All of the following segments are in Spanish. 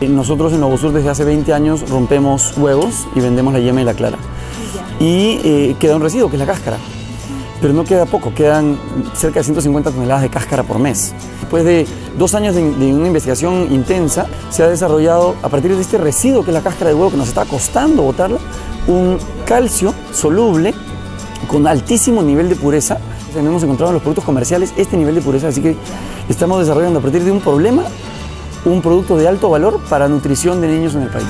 Nosotros en Novosur desde hace 20 años rompemos huevos y vendemos la yema y la clara. Y eh, queda un residuo, que es la cáscara. Pero no queda poco, quedan cerca de 150 toneladas de cáscara por mes. Después de dos años de, de, una investigación intensa, se ha desarrollado, a partir de este residuo que es la cáscara de huevo que nos está costando botarla, un calcio soluble con altísimo nivel de pureza. Hemos encontrado en los productos comerciales este nivel de pureza, así que estamos desarrollando a partir de un problema un producto de alto valor para nutrición de niños en el país.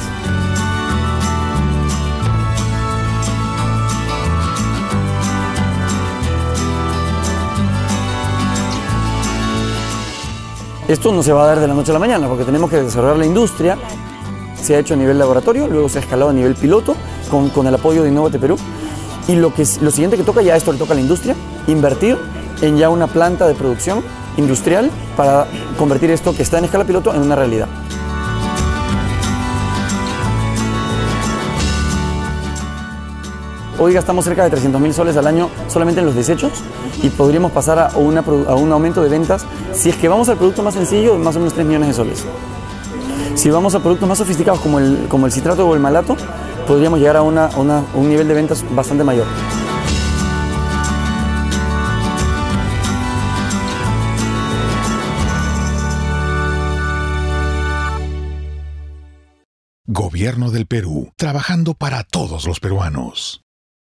Esto no se va a dar de la noche a la mañana porque tenemos que desarrollar la industria. Se ha hecho a nivel laboratorio, luego se ha escalado a nivel piloto con, el apoyo de Innovate Perú. Y lo, que, lo siguiente que toca, ya esto le toca a la industria, invertir en ya una planta de producción industrial para convertir esto que está en escala piloto en una realidad. Hoy gastamos cerca de 300 mil soles al año solamente en los desechos y podríamos pasar a, un aumento de ventas si es que vamos al producto más sencillo más o menos 3 millones de soles. Si vamos a productos más sofisticados como el, citrato o el malato, podríamos llegar a, un nivel de ventas bastante mayor. Gobierno del Perú, trabajando para todos los peruanos.